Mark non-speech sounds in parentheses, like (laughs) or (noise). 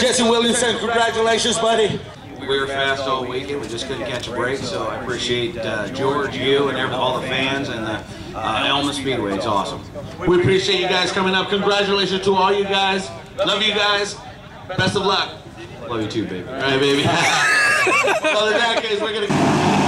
Jesse Williamson, congratulations, buddy. We were fast all weekend. We just couldn't catch a break. So I appreciate uh, George, you, and all the fans and the uh, Elma Speedway. It's awesome. We appreciate you guys coming up. Congratulations to all you guys. Love you guys. Best of luck. Love you too, baby. All right, baby. (laughs) well, in that case, we're gonna.